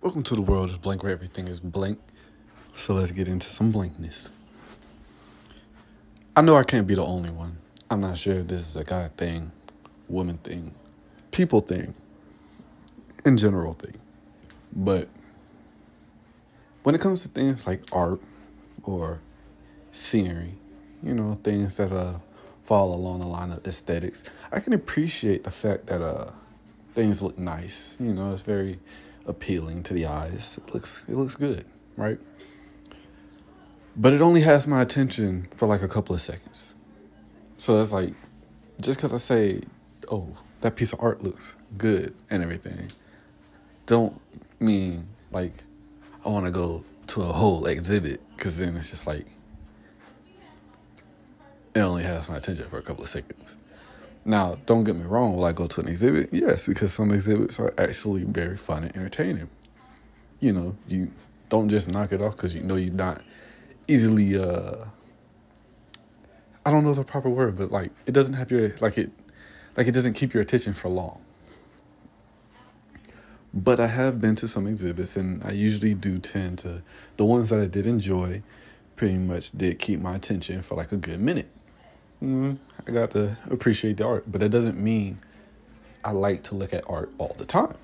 Welcome to the world is blank where everything is blank. So let's get into some blankness. I know I can't be the only one. I'm not sure if this is a guy thing, woman thing, people thing, in general thing. But when it comes to things like art or scenery, you know, things that uh fall along the line of aesthetics, I can appreciate the fact that uh things look nice. You know, it's very appealing to the eyes. It looks it looks good, right? But it only has my attention for like a couple of seconds. So that's like just cuz I say, "Oh, that piece of art looks good and everything." Don't mean like I want to go to a whole exhibit cuz then it's just like it only has my attention for a couple of seconds. Now, don't get me wrong, will I go to an exhibit? Yes, because some exhibits are actually very fun and entertaining. You know, you don't just knock it off because you know you're not easily uh I don't know the proper word, but like it doesn't have your like it like it doesn't keep your attention for long. But I have been to some exhibits and I usually do tend to the ones that I did enjoy pretty much did keep my attention for like a good minute. Mm, I got to appreciate the art, but it doesn't mean I like to look at art all the time.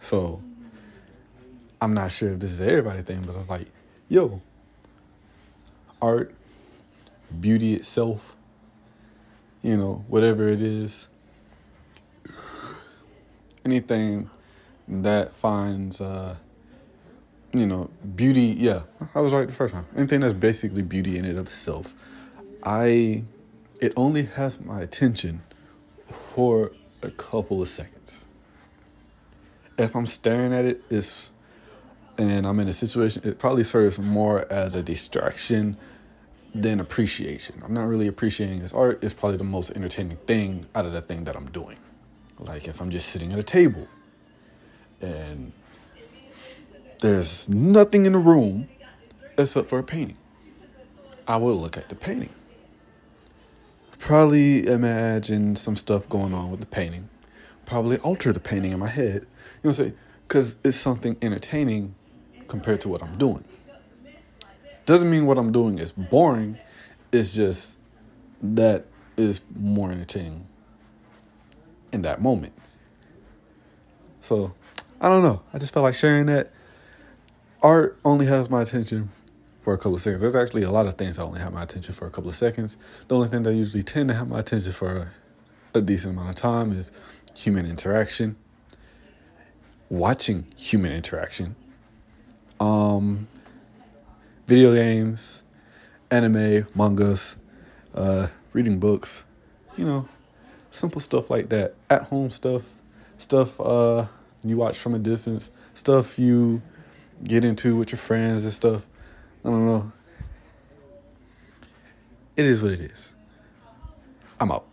So I'm not sure if this is everybody thing, but it's like, yo, art, beauty itself, you know, whatever it is, anything that finds, uh, you know, beauty. Yeah, I was right the first time. Anything that's basically beauty in it of itself I it only has my attention for a couple of seconds. If I'm staring at it, it's and I'm in a situation, it probably serves more as a distraction than appreciation. I'm not really appreciating this art. It's probably the most entertaining thing out of the thing that I'm doing. Like if I'm just sitting at a table and there's nothing in the room except for a painting, I will look at the painting probably imagine some stuff going on with the painting. Probably alter the painting in my head. You know what I'm saying? Because it's something entertaining compared to what I'm doing. Doesn't mean what I'm doing is boring. It's just that is more entertaining in that moment. So, I don't know. I just felt like sharing that. Art only has my attention for a couple of seconds. There's actually a lot of things that only have my attention for a couple of seconds. The only thing that usually tend to have my attention for a decent amount of time is human interaction, watching human interaction, um, video games, anime, mangas, uh, reading books, you know, simple stuff like that. At home stuff, stuff uh, you watch from a distance, stuff you get into with your friends and stuff. I don't know. It is what it is. I'm out.